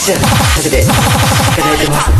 拍手拍手でいただいてます。